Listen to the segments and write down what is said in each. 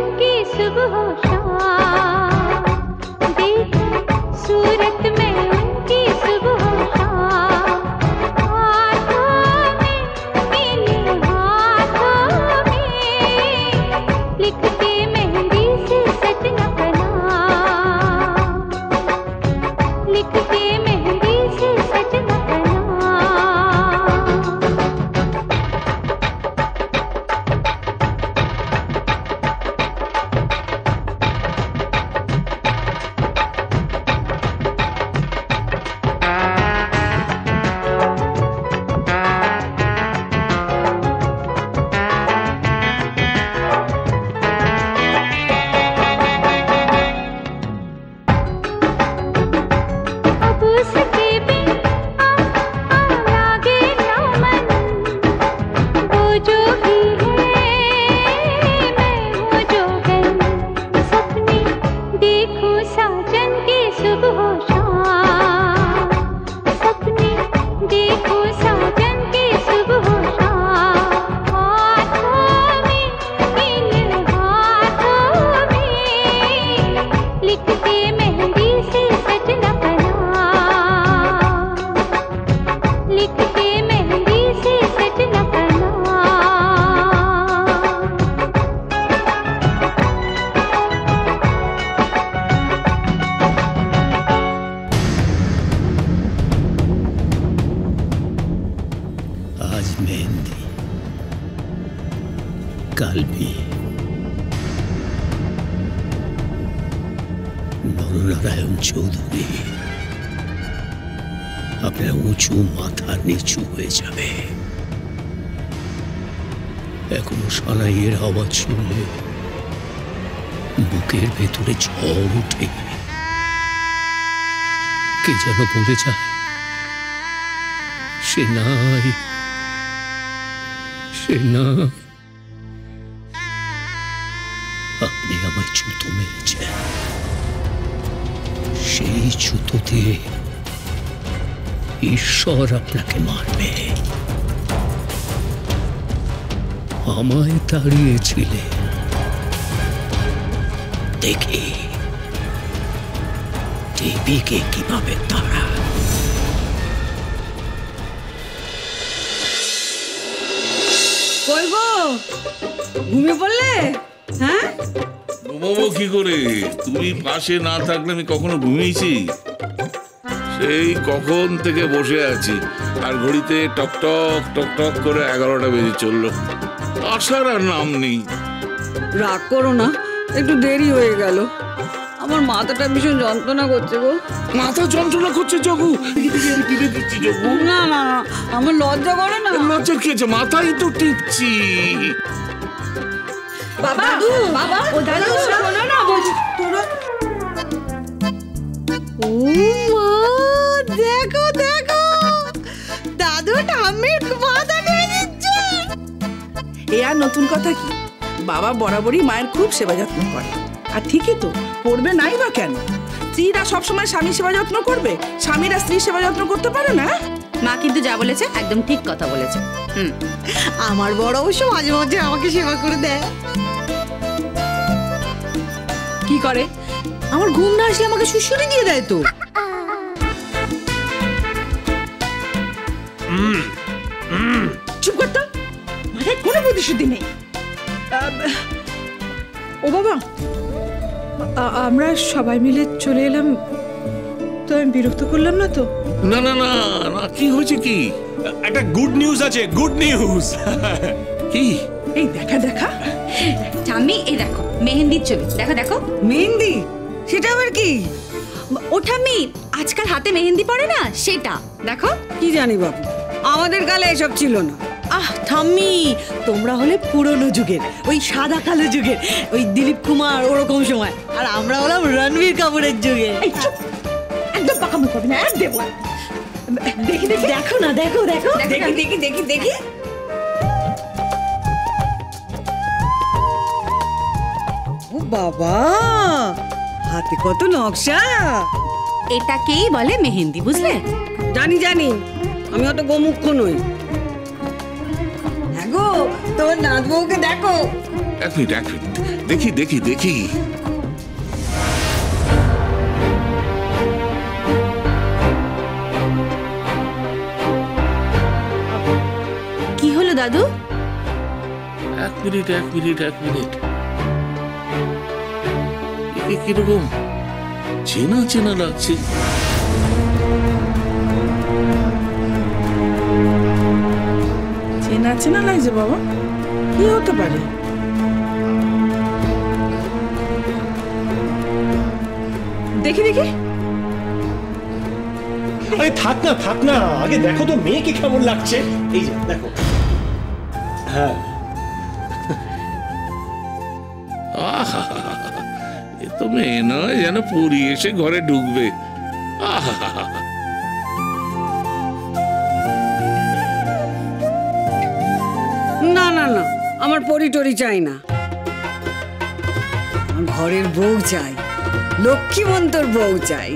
उनकी सुबह शाम। देख सूरत में নরনারায়ণ চৌধুরী, আপনার উঁচু মাথা নিচু হয়ে যাবে। এখনও সানাইয়ের আওয়াজ শুনলে বুকের ভেতরে ঝড় উঠে। কে যেন বলে যায়, সে নাই, সে না আপনি আমায় জুতো মেরেছেন। সেই দিয়ে ঈশ্বর আপনাকে মারবে। আমায় তাড়িয়েছিলে। দেখি দেবীকে কীভাবে কই ঘুমিয়ে পড়লে? হ্যাঁ? ঘুমাবো কি করে? তুমি পাশে না থাকলে আমি কখনো ঘুমিয়েছি? সেই কখন থেকে বসে আছি আর ঘড়িতে টক টক টক টক করে এগারোটা বেজে চলল। আসার আর নাম নেই। রাগ করো না একটু দেরি হয়ে গেল। আমার মাথাটা ভীষণ যন্ত্রণা করছে গো। মাথা যন্ত্রণা করছে জগু? টিপে দিচ্ছি জগু না না আমার লজ্জা করে না। লজ্জার কি আছে? মাথাই তো টিপছি। বাবা বাবা ও দাদু শোনো না বলছি তোরা ও মা দেখো দেখো দাদু ঠাম্মির নিয়ে এ আর নতুন কথা কি? বাবা বরাবরই মায়ের খুব সেবা যত্ন করে। আর ঠিকই তো করবে নাই বা কেন? স্ত্রীরা সবসময় স্বামী সেবা যত্ন করবে স্বামীরা স্ত্রী সেবা যত্ন করতে পারে না? মা কিন্তু যা বলেছে একদম ঠিক কথা বলেছে। হুম। আমার বড় অবশ্য মাঝে মাঝে আমাকে সেবা করে দেয়। কি করে? আমার ঘুম না আসলে আমাকে সুশুরি দিয়ে দেয় তো। চুপ করতো মাথায় কোনো প্রতিশ্রুতি নেই। ও বাবা আমরা সবাই মিলে চলে এলাম। তো আমি বিরক্ত করলাম না তো? না না না না কি হয়েছে কি? একটা গুড নিউজ আছে গুড নিউজ কি? এই দেখা দেখা। ঠাম্মি এই দেখো মেহেন্দির ছবি। দেখো দেখো। মেহেন্দি? সেটা আবার কি? ও ঠাম্মি আজকাল হাতে মেহেন্দি পড়ে না সেটা। দেখো। কি জানি বাবু আমাদের কালে এসব ছিল না। আহ ঠাম্মি তোমরা হলে পুরনো যুগের ওই সাদা কালো যুগের ওই দিলীপ কুমার ওরকম সময়। আর আমরা হলাম রণবীর কাপুরের যুগে। একদম পাকামি করবে না দেবো দেখি দেখি। দেখো না দেখো দেখো। দেখি দেখি দেখি দেখি। বাবা হাতে কত নকশা। এটাকেই বলে মেহেন্দি বুঝলে? জানি জানি আমি অত গোমুখ নই। হ্যাঁ গো তোর নাচ বউকে দেখো। এক মিনিট এক মিনিট। দেখি দেখি দেখি। কি হলো দাদু? এক মিনিট এক মিনিট এক মিনিট। একে কীরকম? চেনা চেনা লাগছে। চেনা চেনা লাগছে বাবা। কি হতে পারে? দেখি দেখি। আরে থাক না থাক না। আগে দেখো তো মেয়েকে কেমন লাগছে। এই যে দেখো। হ্যাঁ। মেয়ে নয় যেন পুরী এসে ঘরে ঢুকবে। না না না, আমার পরি টরি চাই না। ঘরের বউ চাই, লক্ষ্মীমন্তর বউ চাই।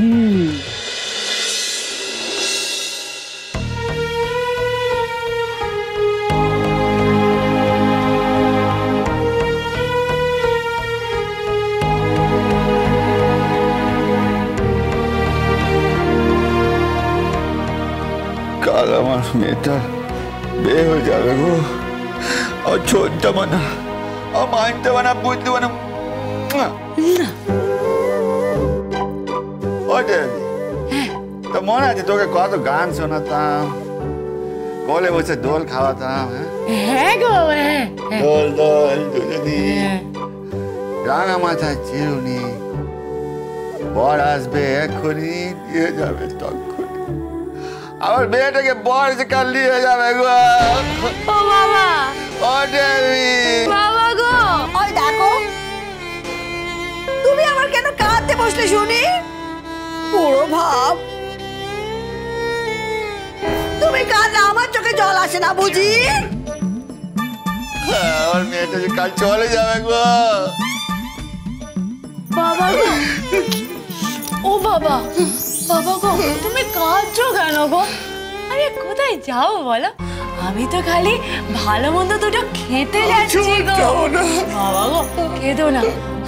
কাল আমার মেয়েটার বিয়ে হয়ে যাবে গো ও ছোট্ট মানা ও মানতে মানা বুঝতে মানা ও দেবী তো মনে আছে তোকে কত গান শোনাতাম কোলে বসে দোল খাওয়াতাম হ্যাঁ হ্যাঁ গো হ্যাঁ দোল দোল দুজনি রাঙা মাথায় চিরুনি বর আসবে এক্ষুনি দিয়ে যাবে তক্ষুনি আমার মেয়েটাকে বর এসে কাল নিয়ে যাবে গো। ও বাবা। ও দেবী। বাবা গো। ওই দেখো। তুমি আবার কেন কাঁদতে বসলে শুনি? পুরো ভাব। তুমি কাঁদলে আমার চোখে জল আসে না বুঝি? আমার মেয়েটা যে কাল চলে যাবে গো। বাবা ও বাবা। বাবা গো তুমি কাঁদছো কেন গো? আরে কোথায় যাও বলো? আমি তো খালি ভালো মন্দ দুটো খেতে যাচ্ছি গো। বাবা গো না।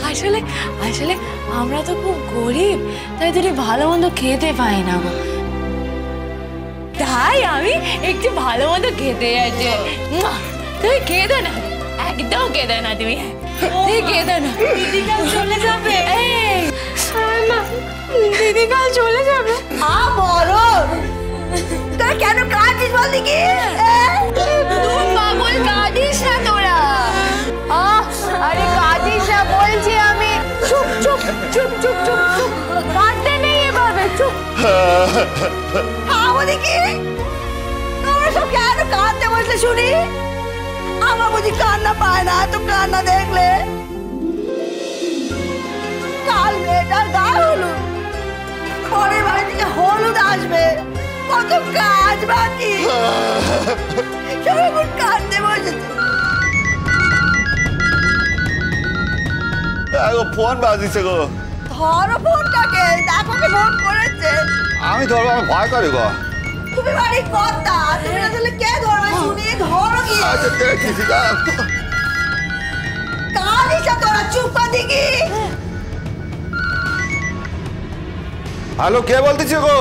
আসলে আসলে আমরা তো খুব গরিব তাই দুটি ভালো মন্দ খেতে পাই না গো। তাই আমি একটু ভালো মন্দ খেতে যাচ্ছি! তুমি কেঁদো না। একদম কেঁদো না তুমি। তুমি কেঁদো না। চলে যাবে। দিদি কাল চলে যাবে। আ বড় তোরা কেন কাঁদছিস বল দেখি? তুই পাগল কাঁদিস না তোরা। আহ, আরে কাঁদিস না বলছি আমি। চুপ চুপ চুপ চুপ চুপ চুপ। কাঁদতে নেই এভাবে চুপ। খাব দেখি। তোমরা সব কেন কাঁদতে বসলে শুনি? আমার বুঝি কান্না পায় না তো কান্না দেখলে। কাল মেয়েটার গায়ে হলুদ। বাড়ি থেকে হলুদ আসবে। কত কাজ বাকি। সবাই এখন কাঁদতে বসেছে। গো ফোন বাজিছে গো। ধরো ফোনটাকে দেখো কে ফোন করেছে। আমি ধরবো আমি ভয় করি গো। তুমি বাড়ি কর্তা তুমি তাহলে কে ধরবে? শুনি ধরো কি আচ্ছা দেখছি হ্যালো কে বলতেছি গো?